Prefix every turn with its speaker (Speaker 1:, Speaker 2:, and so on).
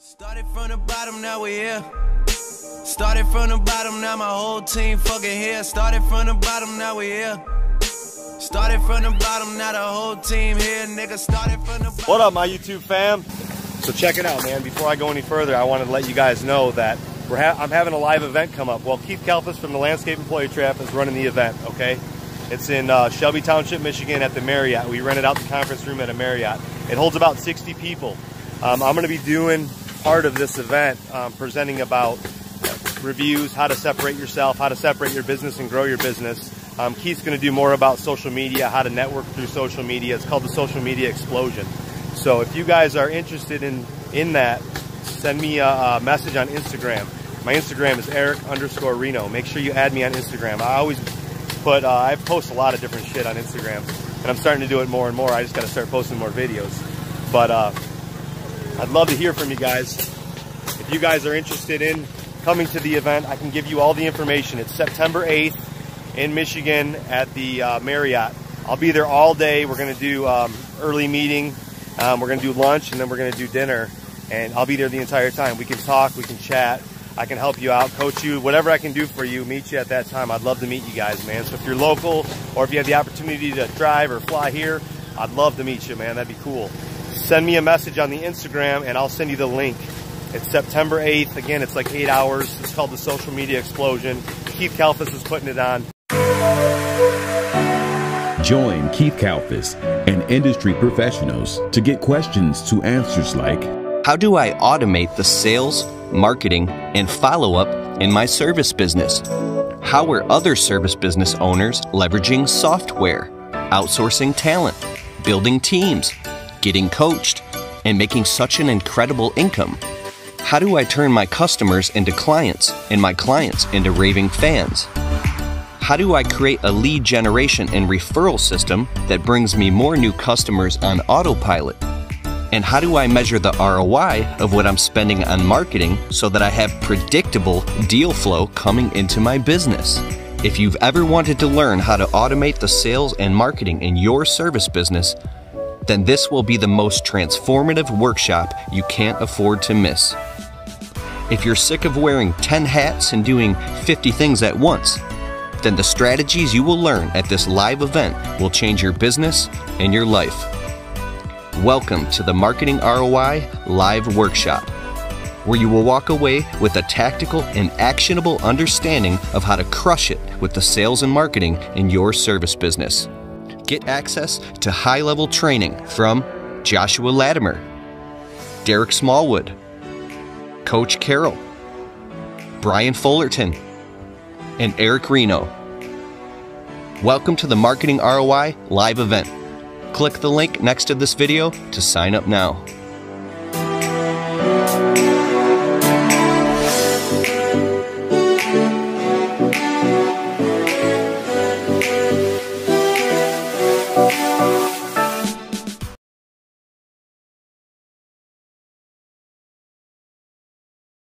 Speaker 1: Started from the bottom, now we here. Started from the bottom, now my whole team fucking here. Started from the bottom, now we here. Started from the bottom, now the whole team here. Nigga, started from the bottom.
Speaker 2: What up, my YouTube fam? So check it out, man. Before I go any further, I wanted to let you guys know that we're ha I'm having a live event come up. Well, Keith Kalfas from the Landscape Employee Trap is running the event, okay? It's in uh, Shelby Township, Michigan at the Marriott. We rented out the conference room at a Marriott. It holds about 60 people. Um, I'm going to be doing part of this event, um, presenting about reviews, how to separate yourself, how to separate your business and grow your business. Um, Keith's going to do more about social media, how to network through social media. It's called the Social Media Explosion. So if you guys are interested in, in that, send me a, a message on Instagram. My Instagram is Eric underscore Reno. Make sure you add me on Instagram. I always put, uh, I post a lot of different shit on Instagram, and I'm starting to do it more and more. I just got to start posting more videos. But uh, I'd love to hear from you guys. If you guys are interested in coming to the event, I can give you all the information. It's September 8th in Michigan at the uh, Marriott. I'll be there all day. We're going to do um, early meeting. Um, we're going to do lunch and then we're going to do dinner. And I'll be there the entire time. We can talk, we can chat. I can help you out, coach you, whatever I can do for you, meet you at that time. I'd love to meet you guys, man. So if you're local or if you have the opportunity to drive or fly here, I'd love to meet you, man. That'd be cool. Send me a message on the Instagram and I'll send you the link. It's September 8th. Again, it's like eight hours. It's called the Social Media Explosion. Keith Kalfas is putting it on.
Speaker 3: Join Keith Kalfas and industry professionals to get questions to answers like
Speaker 4: How do I automate the sales, marketing, and follow up in my service business? How are other service business owners leveraging software, outsourcing talent, building teams, getting coached, and making such an incredible income? How do I turn my customers into clients and my clients into raving fans? How do I create a lead generation and referral system that brings me more new customers on autopilot? And how do I measure the ROI of what I'm spending on marketing so that I have predictable deal flow coming into my business? If you've ever wanted to learn how to automate the sales and marketing in your service business, then this will be the most transformative workshop you can't afford to miss. If you're sick of wearing 10 hats and doing 50 things at once, then the strategies you will learn at this live event will change your business and your life. Welcome to the Marketing ROI Live Workshop, where you will walk away with a tactical and actionable understanding of how to crush it with the sales and marketing in your service business. Get access to high level training from Joshua Latimer, Derek Smallwood, Coach Carroll, Brian Fullerton, and Eric Reno. Welcome to the Marketing ROI live event. Click the link next to this video to sign up now.